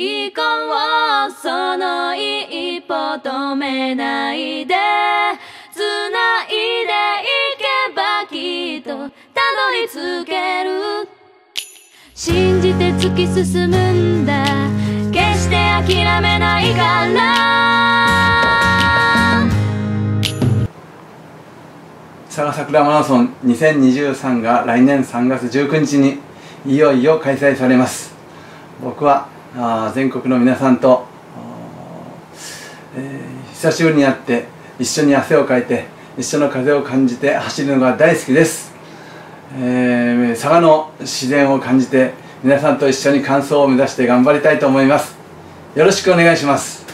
行こうその一歩止めないで。繋いでいけばきっとたどり着ける。信じて突き進むんだ。決して諦めないから。佐賀桜マラソン2023が来年3月19日にいよいよ開催されます。僕はあ全国の皆さんと、えー久しぶりに会って一緒に汗をかいて一緒の風を感じて走るのが大好きです、えー佐賀の自然を感じて皆さんと一緒に完走を目指して頑張りたいと思います。よろしくお願いします。